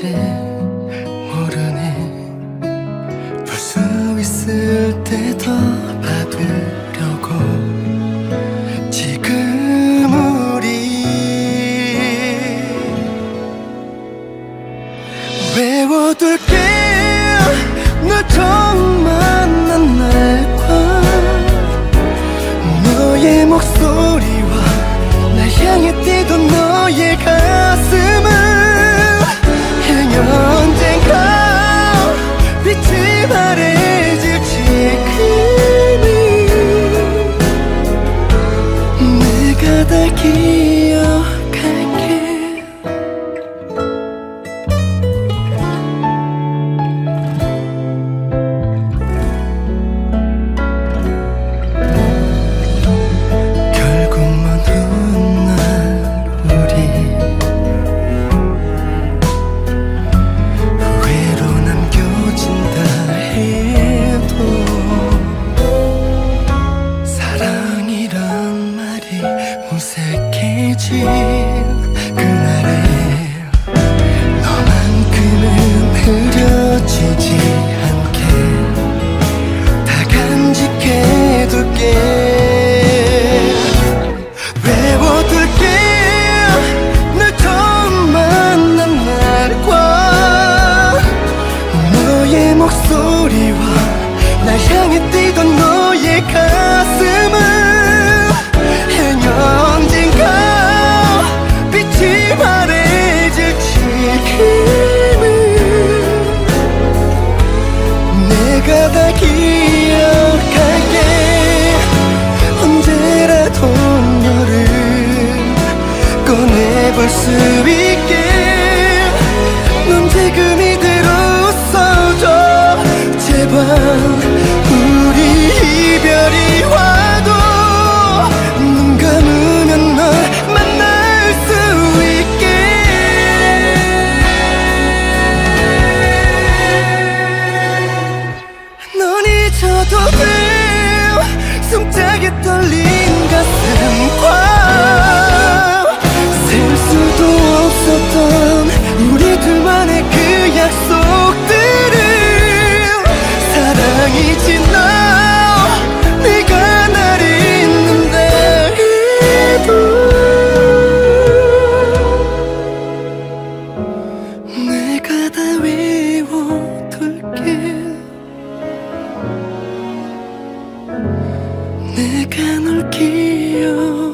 건지 모르네. 볼 수 있을 때 더 받으려고. 지금 우리 외워둘게요 널 처음 만난 날과 너의 목소리와 날 향해 뛰던 너 무색해진 그날에 너만큼은 흐려지지 않게 다 간직해둘게. 외워둘게. 널 처음 만난 날과 너의 목소리와 날 향해 내가 널 기억